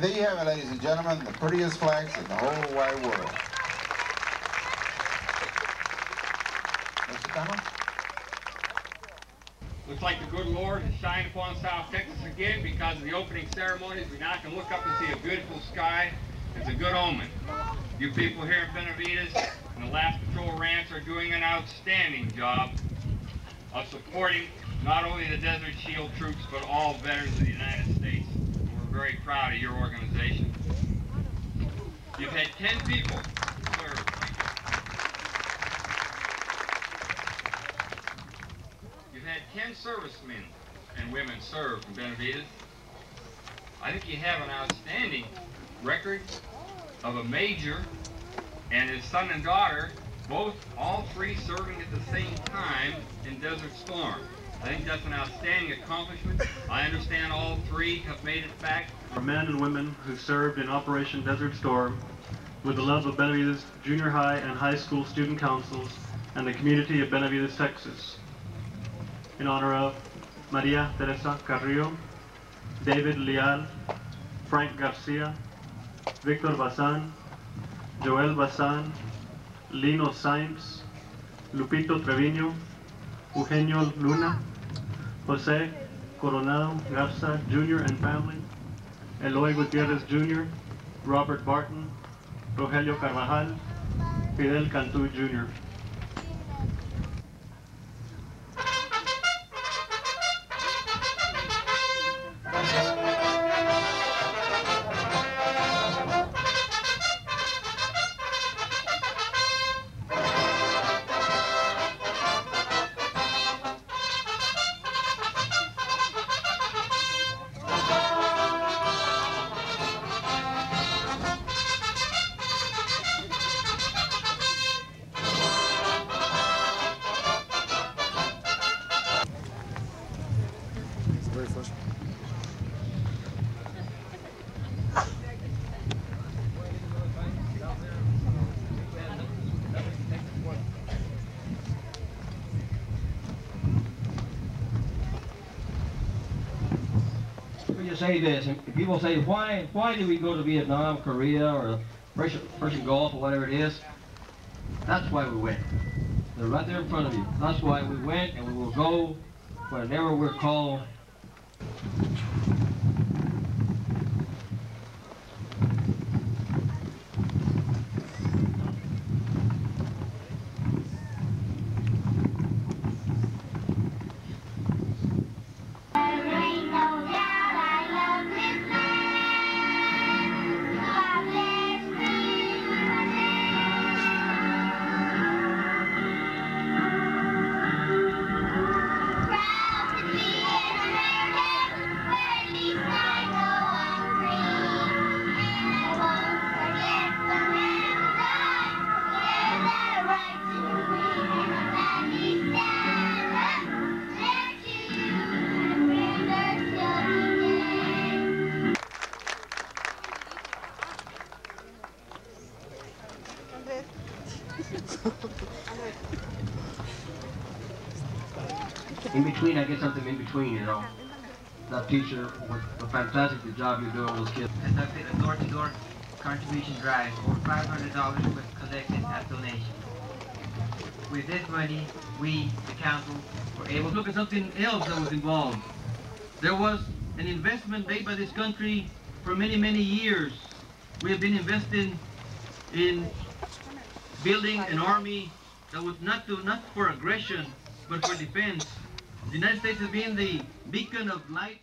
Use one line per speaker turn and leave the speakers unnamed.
me, ladies and gentlemen, the prettiest flags in the whole wide world. Mr. Cummings?
Looks like the good Lord has shined upon South Texas again because of the opening ceremonies. We now can look up and see a beautiful sky. It's a good omen. You people here at Benavides and the last patrol ranch are doing an outstanding job of supporting not only the Desert Shield troops, but all veterans of the United States. Very proud of your organization. You've had 10 people serve. You've had 10 servicemen and women serve from Benavides. I think you have an outstanding record of a major and his son and daughter, both, all three serving at the same time in Desert Storm. I think that's an outstanding accomplishment. I understand all three have made it back.
For men and women who served in Operation Desert Storm, with the love of Benavides junior high and high school student councils and the community of Benavides, Texas. In honor of Maria Teresa Carrillo, David Leal, Frank Garcia, Victor Bazan, Joel Bazan, Lino Sainz, Lupito Treviño, Eugenio Luna, Jose Coronado Garza Jr. and family, Eloy Gutierrez Jr., Robert Barton, Rogelio Carvajal, Fidel Cantu Jr.
me just say this, and people say, why, why do we go to Vietnam, Korea, or Persian Gulf, or whatever it is? That's why we went. They're right there in front of you. That's why we went, and we will go whenever we're called. In between, I get something in between, you know. That teacher, what a fantastic job you're doing with kids.
conducted a door-to-door contribution drive. Over $500 was collected as donations. With this money, we, the council, were able to
Look at something else that was involved. There was an investment made by this country for many, many years. We have been investing in building an army that was not to, not for aggression, but for defense. The United States has been the beacon of light